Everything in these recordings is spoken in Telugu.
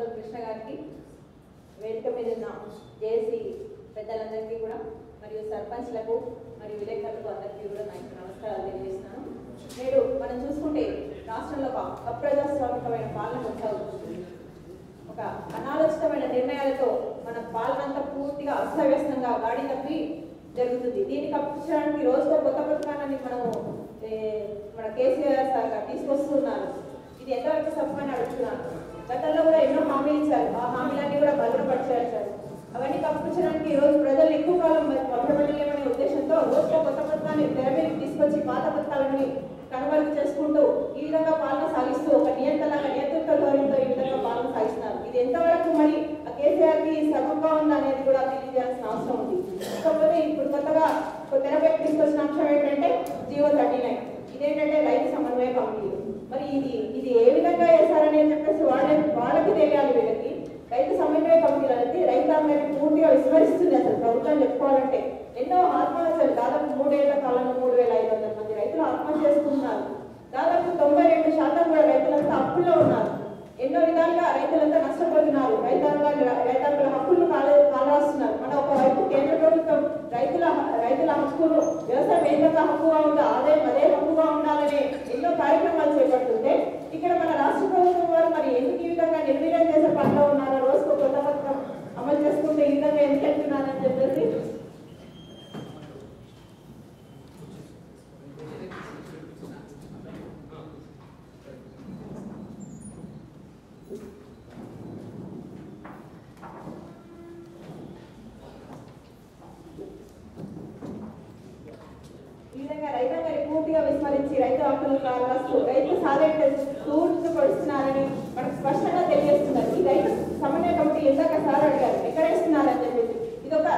ముద్దల కృష్ణ గారికి వేదిక మీద ఉన్న జేఏసీ పెద్దలందరికీ కూడా మరియు సర్పంచ్లకు మరియు విలేకరులకు అందరికీ కూడా నాకు నమస్కారాలు తెలియజేస్తున్నాను. నేడు మనం చూసుకుంటే రాష్ట్రంలో ఒక అప్రజాస్వామికమైన పాలన కొనసాగుతుంది. ఒక అనాలోచితమైన నిర్ణయాలతో మన పాలన అంతా పూర్తిగా అస్తవ్యస్తంగా గాడి తప్పి జరుగుతుంది. దీన్ని కప్పించడానికి రోజుకో కొత్త పథకాన్ని మనము మన కేసీఆర్ సార్ తీసుకొస్తున్నారు. ఇది ఎంతవరకు సత్యమని అడుగుతున్నాను హామీలు ఇచ్చారు ఆ హామీలన్నీ కూడా భద్రపరిచారు సార్. అవన్నీ కప్పించడానికి ఈ రోజు ప్రజలు ఎక్కువ కాలం భద్రపడలేమనే ఉద్దేశంతో రోజులో కొత్త పథకాన్ని తెర తీసుకొచ్చి పాత పథకాలని కనుమరుగు చేసుకుంటూ ఈ విధంగా పాలన సాగిస్తూ ఒక నియంత్రణగా నేతృత్వ ధోరణితో ఈ విధంగా పాలన సాగిస్తున్నారు. ఇది ఎంతవరకు మరి ఆ కేసీఆర్కి సమంగా ఉంది అనేది కూడా తెలియజేయాల్సిన అవసరం ఉంది. కాకపోతే ఇప్పుడు కొత్తగా తెరపై తీసుకొచ్చిన అంశం ఏంటంటే జియో థర్టీ నైన్. ఇదేంటంటే రైతు సమన్వయ కమిటీ మరి ఇది ఇది ఏ విధంగా చేశారని చెప్పేసి వాళ్ళ వాళ్ళకి తెలియాలి వీళ్ళకి రైతు సమన్వయ కమిటీలు అనేది రైతాంగాన్ని పూర్తిగా విస్మరిస్తుంది అసలు ప్రభుత్వం చెప్పుకోవాలంటే ఎన్నో ఆత్మహత్యలు దాదాపు మూడేళ్ళ కాలంలో మూడు వేల ఐదు వందల మంది రైతులు ఆత్మహత్య చేసుకుంటున్నారు దాదాపు తొంభై రెండు శాతం కూడా రైతులంతా అప్పుల్లో ఉన్నారు ఎన్నో విధాలుగా రైతులంతా నష్టపోతున్నారు రైతాంగాన్ని రైతాంగుల హక్కులను కాల కాలరాస్తున్నారు మన ఒకవైపు కేంద్ర ప్రభుత్వం రైతుల రైతుల హక్కులు వ్యవసాయం ఏ విధంగా హక్కుగా ఉందో ఆదాయం అదే హక్కుగా ఉండాలనే ఎన్నో కార్యక్రమాలు చేపడుతుంటే ఇక్కడ మన రాష్ట్ర ప్రభుత్వం వారు మరి ఎందుకు ఈ విధంగా నిర్వీర్యం చేసే పనిలో ఉన్నారో రోజుకు కొత్త పథకం అమలు చేసుకుంటే ఈ విధంగా ఎందుకు వెళ్తున్నారని చెప్పేసి ఈ విధంగా రైతాంగాన్ని పూర్తిగా విస్మరించి రైతు హక్కులు రైతు సాధన తూర్పు మనకు స్పష్టంగా తెలియజేస్తున్నారు. ఈ రైతు సమన్వయ కమిటీ ఇందాక సార్ అడిగారు ఎక్కడ ఇస్తున్నారని చెప్పేసి. ఇది ఒక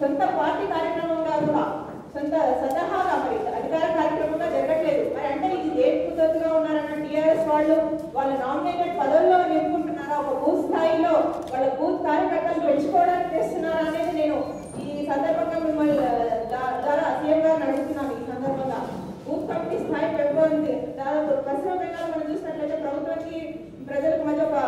సొంత పార్టీ కార్యక్రమంగా కూడా సొంత సతహాగా మరి అధికార కార్యక్రమంగా జరగట్లేదు. మరి అంటే ఇది ఏ కుదరతుగా ఉన్నారన్న టీఆర్ఎస్ వాళ్ళు వాళ్ళ నామినేటెడ్ పదవుల్లో నింపుకుంటున్నారా ఒక బూత్ స్థాయిలో వాళ్ళ బూత్ కార్యకర్తలు పెంచుకోవడానికి తెస్తున్నారా అనేది నేను ఈ సందర్భంగా మిమ్మల్ని దా- ద్వారా సీఎం గారిని అడుగుతున్నాను ఈ సందర్భంగా బూత్ కమిటీ స్థాయి పెట్టుకుంది దాదాపు పశ్చిమ బెంగాల్ మనం చూసినట్లయితే ప్రభుత్వానికి ప్రజలకు మధ్య ఒక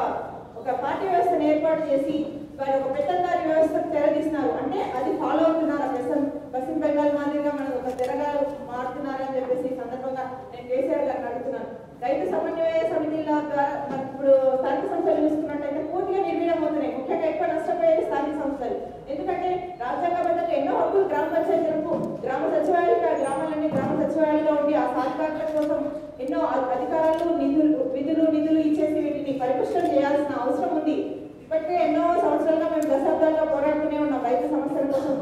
ఒక పార్టీ వ్యవస్థను ఏర్పాటు చేసి వారు ఒక పెత్తందారి వ్యవస్థను తెరదీస్తున్నారు అంటే అది ఫాలో అవుతున్నారు. పశ్చిమ పశ్చిమ బెంగాల్ మాదిరిగా మనం ఒక తెరగా మారుతున్నారని చెప్పేసి ఈ సందర్భంగా నేను కేసీఆర్ గారిని అడుగుతున్నాను. రైతు సమన్వయ సమితిల ద్వారా ఇప్పుడు స్థానిక సంస్థలు చూసుకున్నట్టయితే పూర్తిగా నిర్వీణం అవుతున్నాయి. ముఖ్యంగా ఎక్కువ నష్టపోయేది స్థానిక సంస్థలు. ఎందుకంటే రాజ్యాంగబద్ధంగా ఎన్నో హక్కులు గ్రామ పంచాయతీలకు గ్రామ సచివాలయాలుగా గ్రామాలన్నీ గ్రామ సచివాలయాలుగా ఉండి ఆ సాధికారత కోసం ఎన్నో అధికారాలు నిధులు విధులు నిధులు ఇచ్చేసి వీటిని పరిపుష్టం చేయాల్సిన అవసరం ఉంది ఇప్పటికే ఎన్నో సంవత్సరాలుగా మేము దశాబ్దాలుగా పోరాడుతూనే ఉన్నాం. రైతు సమస్యల కోసం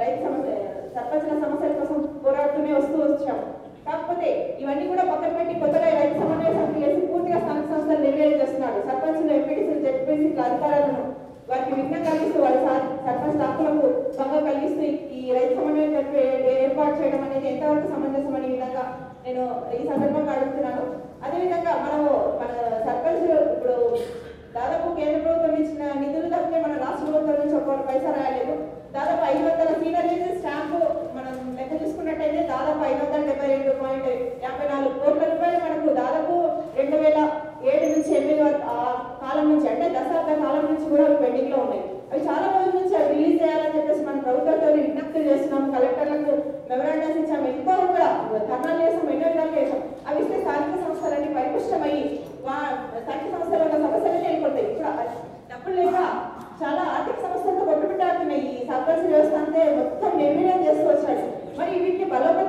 రైతు సమస్య సర్పంచుల సమస్యల కోసం పోరాడుతూనే వస్తూ వచ్చాం. కాకపోతే ఇవన్నీ కూడా పక్కన పెట్టి కొత్తగా రైతు సమన్వయ సమితి వేసి పూర్తిగా స్థానిక సంస్థలు నిర్వహణ చేస్తున్నారు. సర్పంచులు ఎంపీటీసీలు జడ్పీసీ అధికారాలను వారికి విఘ్నం కలిగిస్తూ వాళ్ళ సర్పంచ్ హక్కులకు భంగం కలిగిస్తూ ఈ రైతు సమన్వయ ఏర్పాటు చేయడం అనేది ఎంతవరకు సమంజసం అనే విధంగా నేను ఈ సందర్భంగా అడుగుతున్నాను. అదేవిధంగా మనము మన సర్పంచ్ ఇప్పుడు దాదాపు కేంద్ర ప్రభుత్వం ఇచ్చిన నిధులు తప్పితే మన రాష్ట్ర ప్రభుత్వం నుంచి ఒక్క పైసా రాయలేదు దాదాపు ఐదు వందల సీనరీస్ స్టాంపు మనం లెక్క చూసుకున్నట్టయితే దాదాపు ఐదు వందల డెబ్బై రెండు పాయింట్ యాభై నాలుగు కోట్ల రూపాయలు మనకు దాదాపు రెండు వేల ఏడు నుంచి ఎనిమిది వరకు ఆ కాలం నుంచి అంటే దశాబ్ద కాలం నుంచి కూడా అవి పెండింగ్లో ఉన్నాయి. అవి చాలా రోజుల నుంచి అవి రిలీజ్ చేయాలని చెప్పేసి మన ప్రభుత్వంతో విజ్ఞప్తులు చేస్తున్నాం కలెక్టర్లకు మెమరాండమ్స్ ఇచ్చాము ఎంతో కూడా ధర్నాలు చేసాం ఎన్నో విధాలు చేసాం అవి ఇస్తే స్థానిక సంస్థలన్నీ పరిపుష్టమయ్యి వా స్థానిక సంస్థల ఉన్న సమస్యలన్నీ వెళ్ళిపోతాయి ఇప్పుడు డబ్బులు లేక చాలా ఆర్థిక సమస్యలతో కొట్టుబిట్టాడుతున్నాయి ఈ సర్పంచ్ వ్యవస్థ అంతే మొత్తం నిర్వీర్యం చేసుకొచ్చాడు. మరి వీటిని బలోపేతం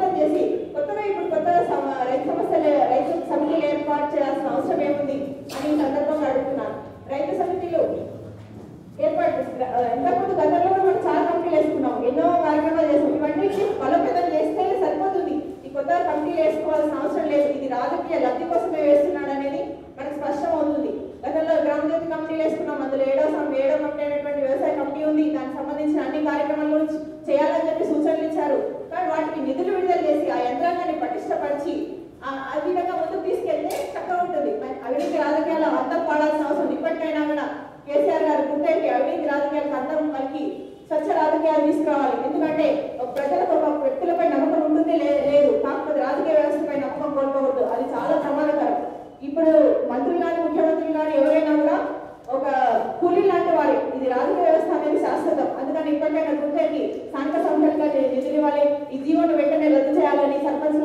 వేసుకోవాల్సిన అవసరం లేదు. ఇది రాజకీయ లబ్ధి కోసమే వేస్తున్నాడు అనేది మనకు స్పష్టం అవుతుంది. గతంలో గ్రామ జ్యోతి కమిటీలు వేసుకున్నాం. అందులో ఏడో ఏడో కమిటీ అనేటువంటి వ్యవసాయ కమిటీ ఉంది. దానికి సంబంధించిన అన్ని కార్యక్రమాల గురించి చేయాలని చెప్పి సూచనలు ఇచ్చారు. కానీ వాటికి నిధులు విడుదల చేసి ఆ యంత్రాంగాన్ని పటిష్టపరిచి ఆ విధంగా ముందుకు తీసుకెళ్తే చక్కగా ఉంటుంది. అవినీతి రాజకీయాలు అర్థం పాడాల్సిన అవసరం ఇప్పటికైనా కూడా కేసీఆర్ గారు గుర్తయితే అవినీతి రాజకీయాలకు అర్థం పలికి స్వచ్ఛ రాజకీయాలు తీసుకురావాలి. ఎందుకంటే ప్రజలకు ఒక వ్యక్తులపై నమ్మకం ఉంటుంది లేదు. కాకపోతే రాజకీయ వ్యవస్థ పైన నమ్మకం కోల్పోకూడదు అది చాలా ప్రమాదకరం. ఇప్పుడు మంత్రులు కానీ ముఖ్యమంత్రులు కానీ ఎవరైనా కూడా ఒక కూలి లాంటి వారే. ఇది రాజకీయ వ్యవస్థ అనేది శాశ్వతం. అందుకని ఇప్పటికైనా గుర్తెట్టి స్థానిక సంస్థలుగా నిధులు ఇవ్వాలి ఈ జీవోను వెంటనే రద్దు చేయాలని సర్పంచ్